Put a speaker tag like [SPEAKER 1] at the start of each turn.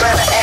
[SPEAKER 1] trying to